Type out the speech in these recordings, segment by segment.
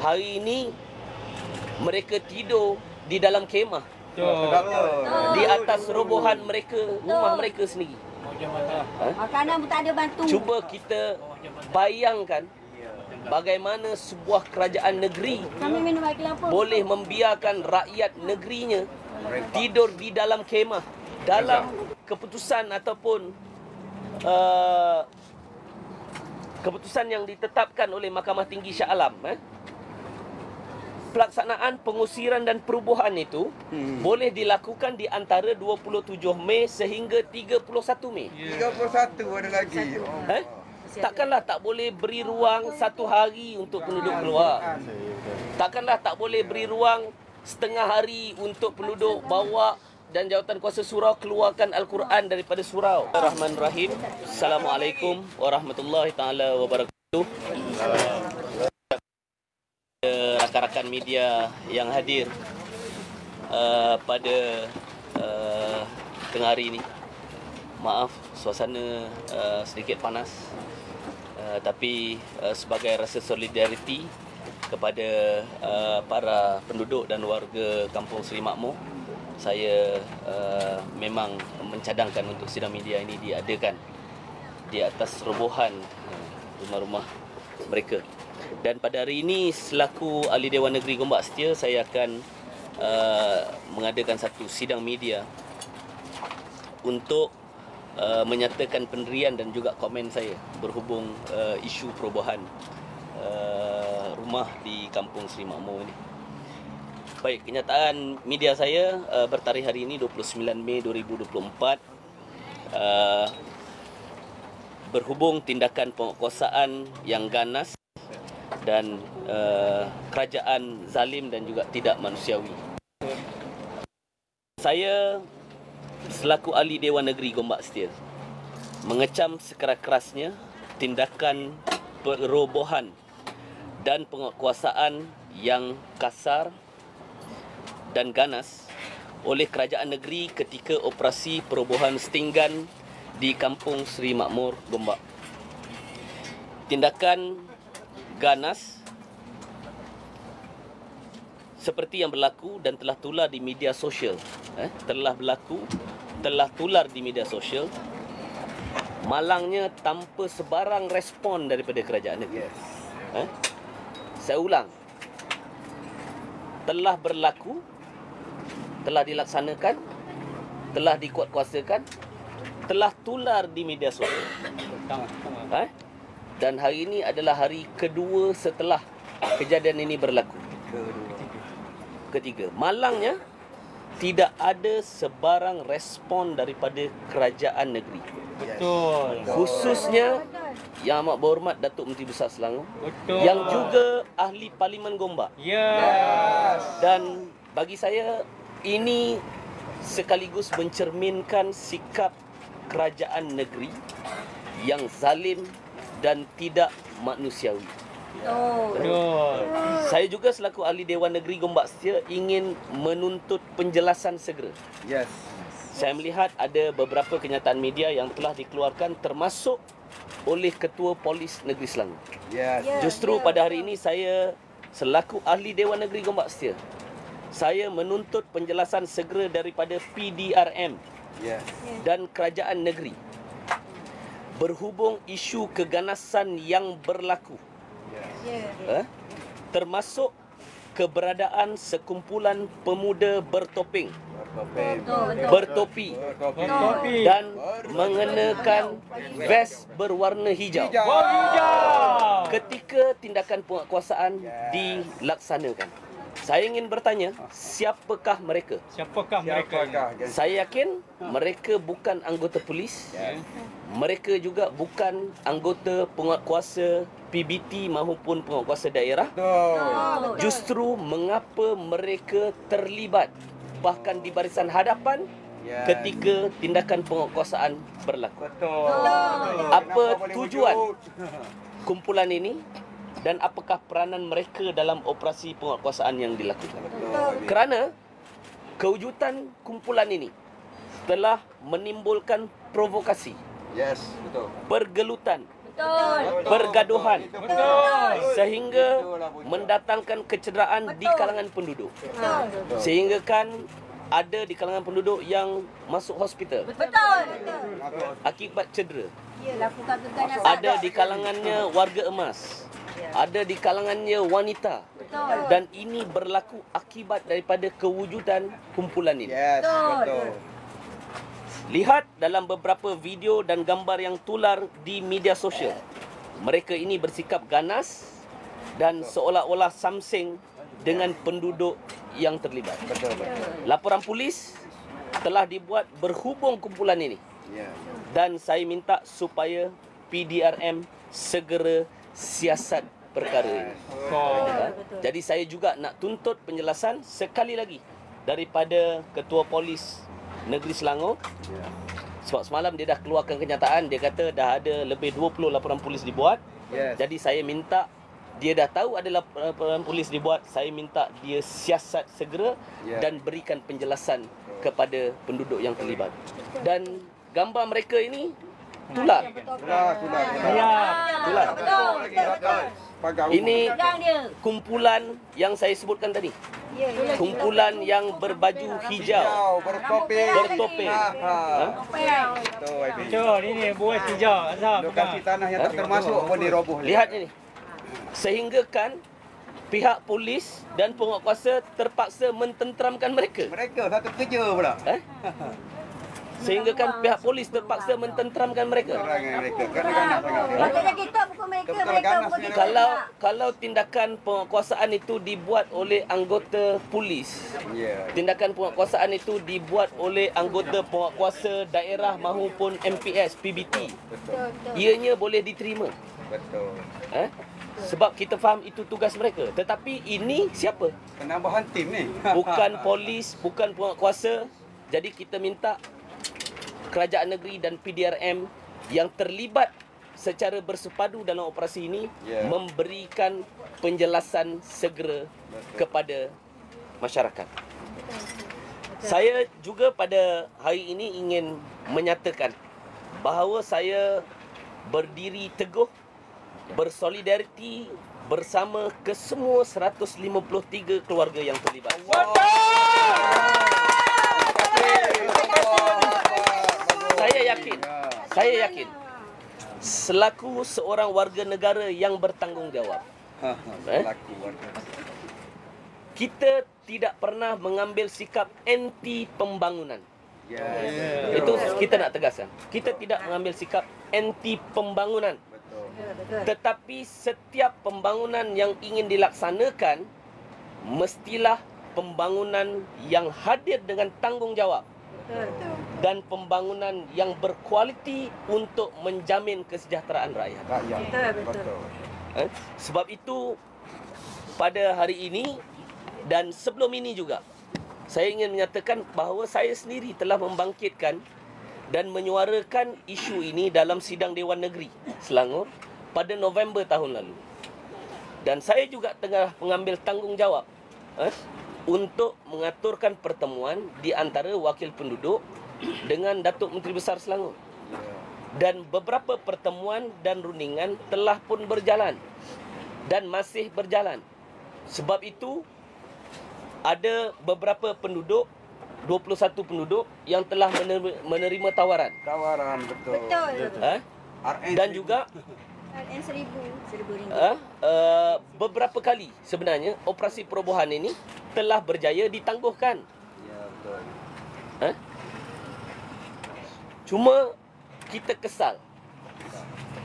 Hari ini mereka tidur di dalam kemah. Di atas robohan mereka, rumah mereka sendiri. Makanan pun tak ada bantu. Cuba kita bayangkan bagaimana sebuah kerajaan negeri Kami minum air kelapa. boleh membiarkan rakyat negerinya tidur di dalam kemah. Dalam keputusan ataupun uh, keputusan yang ditetapkan oleh Mahkamah Tinggi Shah Alam eh pelaksanaan pengusiran dan perubahan itu hmm. boleh dilakukan di antara 27 Mei sehingga 31 Mei. 31 ada lagi. Oh. Eh? Takkanlah tak boleh beri ruang satu hari untuk penduduk keluar. Takkanlah tak boleh beri ruang setengah hari untuk penduduk bawa dan jawatan kuasa surau keluarkan Al-Quran daripada surau. Rahman-Rahim. Assalamualaikum warahmatullahi taala wabarakatuh. Rakan-rakan media yang hadir uh, pada uh, tengah hari ini. Maaf suasana uh, sedikit panas. Uh, tapi uh, sebagai rasa solidariti kepada uh, para penduduk dan warga Kampung Seri Makmur saya uh, memang mencadangkan untuk sidang media ini diadakan di atas robohan uh, rumah-rumah mereka dan pada hari ini selaku ahli Dewan Negeri Gombak Setia saya akan uh, mengadakan satu sidang media untuk uh, menyatakan pendirian dan juga komen saya berhubung uh, isu perubahan uh, rumah di Kampung Seri Makmur ini. Baik, kenyataan media saya uh, bertarikh hari ini 29 Mei 2024 uh, berhubung tindakan penguasaan yang ganas dan uh, kerajaan zalim dan juga tidak manusiawi. Saya selaku ahli Dewan Negeri Gombak Setia mengecam sekeras-kerasnya tindakan perobohan dan penguasaan yang kasar dan ganas oleh kerajaan negeri ketika operasi perobohan setinggan di Kampung Seri Makmur, Gombak. Tindakan ganas seperti yang berlaku dan telah tular di media sosial eh, telah berlaku telah tular di media sosial malangnya tanpa sebarang respon daripada kerajaan negeri Yes. eh, saya ulang telah berlaku telah dilaksanakan telah dikuatkuasakan telah tular di media sosial eh? Dan hari ini adalah hari kedua setelah kejadian ini berlaku. Ketiga. Malangnya tidak ada sebarang respon daripada kerajaan negeri. Betul. khususnya yang amat berhormat Datuk Menteri Besar Selangor. Betul. yang juga ahli Parlimen Gombak. Ya. dan bagi saya ini sekaligus mencerminkan sikap kerajaan negeri yang zalim dan tidak manusiawi. Oh. Betul. Saya juga selaku ahli Dewan Negeri Gombak Setia ingin menuntut penjelasan segera. Yes. Saya melihat ada beberapa kenyataan media yang telah dikeluarkan termasuk oleh Ketua Polis Negeri Selangor. Yes. Ya. Justru ya, pada hari ini saya selaku ahli Dewan Negeri Gombak Setia saya menuntut penjelasan segera daripada PDRM Yes. dan kerajaan negeri berhubung isu keganasan yang berlaku Yes. Ya. eh, termasuk keberadaan sekumpulan pemuda bertopeng bertopi Bertopeng. Topi. dan mengenakan vest berwarna hijau Hijau. Ketika tindakan penguasaan dilaksanakan. Saya ingin bertanya, siapakah mereka? Siapakah mereka? Siapakah? Saya yakin mereka bukan anggota polis. Mereka juga bukan anggota penguatkuasa PBT maupun penguatkuasa daerah. Betul. Justru mengapa mereka terlibat bahkan di barisan hadapan Yes. ketika tindakan penguatkuasaan berlaku. Betul. Apa Kenapa tujuan? Kumpulan ini dan apakah peranan mereka dalam operasi penguatkuasaan yang dilakukan? Betul. Kerana kewujudan kumpulan ini telah menimbulkan provokasi, Yes, betul. pergelutan, Betul. pergaduhan Betul. sehingga mendatangkan kecederaan di kalangan penduduk. Ha. Sehingga kan ada di kalangan penduduk yang masuk hospital Betul. akibat cedera. Ada di kalangannya warga emas. Ada di kalangannya wanita. Betul. Dan ini berlaku akibat daripada kewujudan kumpulan ini. Yes, Betul. betul. Lihat dalam beberapa video dan gambar yang tular di media sosial. Mereka ini bersikap ganas dan seolah-olah samseng dengan penduduk yang terlibat. Betul, betul. Laporan polis telah dibuat berhubung kumpulan ini Ya. dan saya minta supaya PDRM segera siasat perkara ini. Oh. Ha? Jadi saya juga nak tuntut penjelasan sekali lagi daripada Ketua Polis Negeri Selangor Ya. sebab semalam dia dah keluarkan kenyataan dia kata dah ada lebih 20 laporan polis dibuat. Yes. Jadi saya minta dia dah tahu ada lap- laporan polis dibuat, saya minta dia siasat segera Ya. dan berikan penjelasan kepada penduduk yang terlibat. Dan gambar mereka ini tular. Tulah, tulah, tulah. Ya. Tular. Betul. Ini kumpulan yang saya sebutkan tadi. Ya, ya. Kumpulan yang berbaju hijau. Hijau, bertopeng. Bertopeng. Ha, ha. Ha? Betul, ini buat hijau. Azhar Lokasi tanah yang tak termasuk pun diroboh. Lihat ini. Sehingga kan pihak polis dan penguatkuasa terpaksa mententeramkan mereka. Mereka satu kerja pula. Eh? Sehingga kan pihak polis terpaksa mententeramkan mereka. Kita kita. Kalau kalau tindakan penguatkuasaan itu dibuat oleh anggota polis, Ya. tindakan penguatkuasaan itu dibuat oleh anggota penguatkuasa daerah maupun MPS, PBT, Betul. ianya boleh diterima. Betul. Eh? Sebab kita faham itu tugas mereka. Tetapi ini siapa? Penambahan tim ni. Bukan polis, bukan penguatkuasa. Jadi kita minta kerajaan negeri dan PDRM yang terlibat secara bersepadu dalam operasi ini Ya. memberikan penjelasan segera Betul. kepada masyarakat. Saya juga pada hari ini ingin menyatakan bahawa saya berdiri teguh bersolidariti bersama kesemua 153 keluarga yang terlibat. Saya yakin, saya yakin selaku seorang warga negara yang bertanggungjawab Ha, Eh? Laku warga. kita tidak pernah mengambil sikap anti pembangunan. Yes. Itu kita nak tegaskan. Kita tidak mengambil sikap anti pembangunan. Betul. Tetapi setiap pembangunan yang ingin dilaksanakan mestilah pembangunan yang hadir dengan tanggungjawab dan pembangunan yang berkualiti untuk menjamin kesejahteraan rakyat. Rakyat. Betul. Eh? Sebab itu pada hari ini dan sebelum ini juga saya ingin menyatakan bahawa saya sendiri telah membangkitkan dan menyuarakan isu ini dalam sidang Dewan Negeri Selangor pada November tahun lalu. Dan saya juga tengah mengambil tanggungjawab eh, untuk mengaturkan pertemuan di antara wakil penduduk dengan Datuk Menteri Besar Selangor Ya. dan beberapa pertemuan dan rundingan telah pun berjalan dan masih berjalan. Sebab itu ada beberapa penduduk 21 penduduk yang telah menerima, menerima tawaran. Tawaran betul. Betul. Eh? RN Dan juga RN seribu. Seribu ringgit. eh, uh, beberapa kali sebenarnya operasi perobohan ini telah berjaya ditangguhkan. Ya betul. Eh? Cuma kita kesal.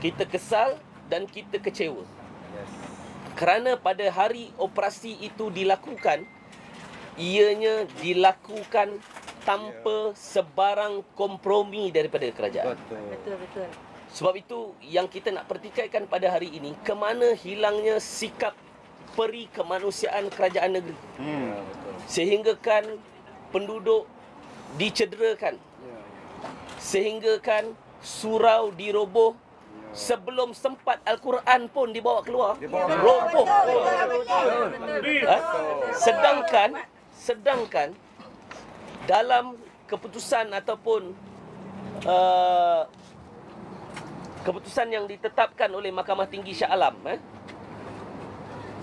Kita kesal dan kita kecewa. Yes. Kerana pada hari operasi itu dilakukan ianya dilakukan tanpa sebarang kompromi daripada kerajaan. Betul. Betul, betul. Sebab itu yang kita nak pertikaikan pada hari ini kemana hilangnya sikap peri kemanusiaan kerajaan negeri Hmm. Betul. sehingga kan penduduk dicederakan Ya. Sehingga kan surau diroboh sebelum sempat al-Quran pun dibawa keluar keluar. roboh. Ha? Sedangkan sedangkan dalam keputusan ataupun uh, keputusan yang ditetapkan oleh Mahkamah Tinggi Shah Alam eh,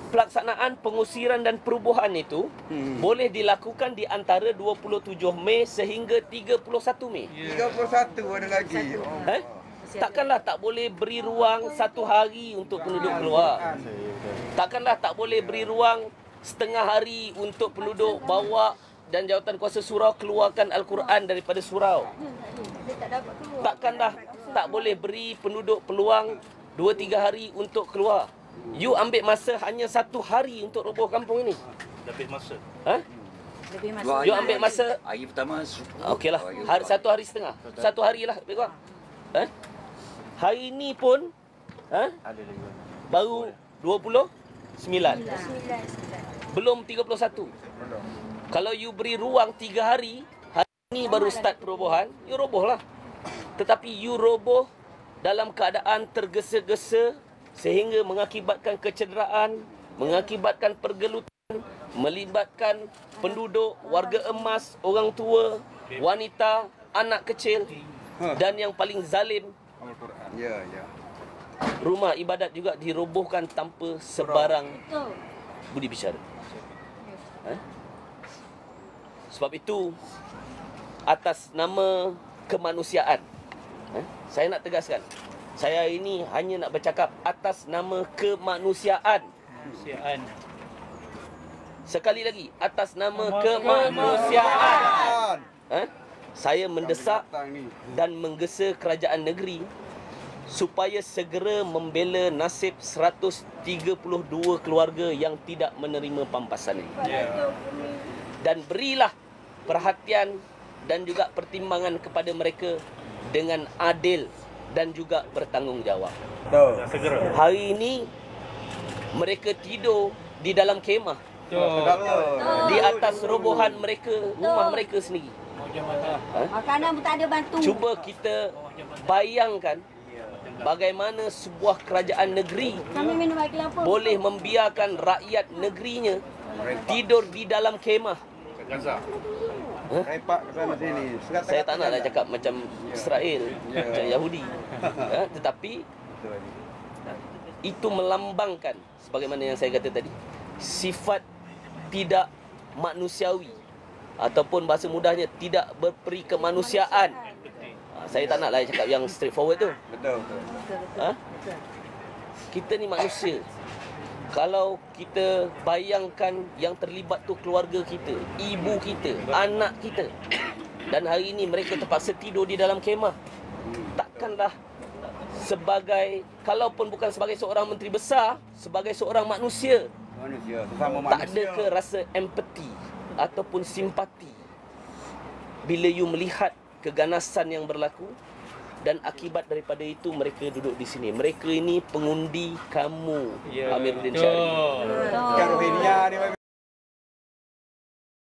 pelaksanaan pengusiran dan perubuhan itu Hmm. boleh dilakukan di antara 27 Mei sehingga 31 Mei. 31 ada lagi. Oh. Eh? Takkanlah tak boleh beri ruang satu hari untuk penduduk keluar. Takkanlah tak boleh beri ruang setengah hari untuk penduduk bawa dan jawatan kuasa surau keluarkan Al-Quran daripada surau. Takkanlah tak boleh beri penduduk peluang 2-3 hari untuk keluar. You ambil masa hanya satu hari untuk roboh kampung ini. Lebih masa. Ha? Lebih hari. You ambil masa Hari pertama Okeylah. hari satu hari setengah. Satu hari lah lebih kurang. Eh? Hari ni pun ha? Ada lagi. baru 29. Sembilan. Sembilan. Belum 31. Kalau you beri ruang 3 hari, hari ni baru start perobohan, you roboh lah. Tetapi you roboh dalam keadaan tergesa-gesa sehingga mengakibatkan kecederaan, mengakibatkan pergelutan, melibatkan penduduk, warga emas, orang tua, wanita, anak kecil dan yang paling zalim Ya, ya. rumah ibadat juga dirobohkan tanpa sebarang budi bicara. Eh? Sebab itu atas nama kemanusiaan eh? saya nak tegaskan saya ini hanya nak bercakap atas nama kemanusiaan Kesiaan. sekali lagi atas nama Nama kemanusiaan eh? saya mendesak dan menggesa kerajaan negeri supaya segera membela nasib 132 keluarga yang tidak menerima pampasan ini. Ya. dan berilah perhatian dan juga pertimbangan kepada mereka dengan adil dan juga bertanggungjawab. Betul. Segera. Hari ini mereka tidur di dalam kemah Betul. di atas robohan mereka, rumah mereka sendiri. Makanan pun tak ada bantu. Cuba kita bayangkan bagaimana sebuah kerajaan negeri Kami minum air kelapa. boleh membiarkan rakyat negerinya tidur di dalam kemah. Repak ke sana sini. Saya tak naklah cakap macam Israel, Ya. macam Yahudi. Ha, tetapi itu melambangkan sebagaimana yang saya kata tadi, sifat tidak manusiawi ataupun bahasa mudahnya tidak berperi kemanusiaan. Ha, saya tak naklah cakap yang straightforward tu. Betul. Betul. Ha? Kita ni manusia. Kalau kita bayangkan yang terlibat tu keluarga kita, ibu kita, anak kita. Dan hari ini mereka terpaksa tidur di dalam kemah. Takkanlah sebagai kalaupun bukan sebagai seorang menteri besar, sebagai seorang manusia, Manusia. Sesama tak manusia. ada ke rasa empati ataupun simpati bila you melihat keganasan yang berlaku dan akibat daripada itu mereka duduk di sini. Mereka ini pengundi kamu, Ya. Amiruddin Syari. Rohingya ni.